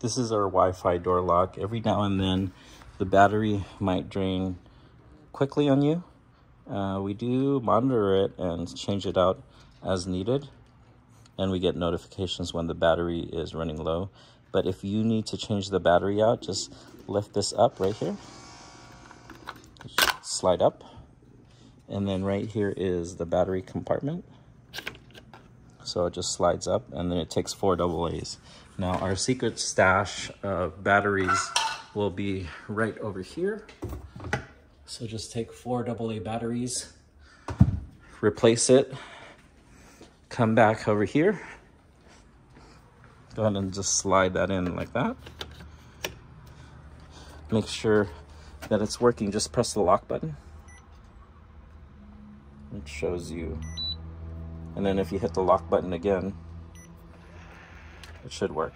This is our Wi-Fi door lock. Every now and then the battery might drain quickly on you. Uh, we do monitor it and change it out as needed. And we get notifications when the battery is running low. But if you need to change the battery out, just lift this up right here. Slide up. And then right here is the battery compartment. So it just slides up and then it takes four double A's. Now our secret stash of batteries will be right over here. So just take four AA batteries, replace it, come back over here. Go ahead and just slide that in like that. Make sure that it's working. Just press the lock button. It shows you. And then if you hit the lock button again, it should work.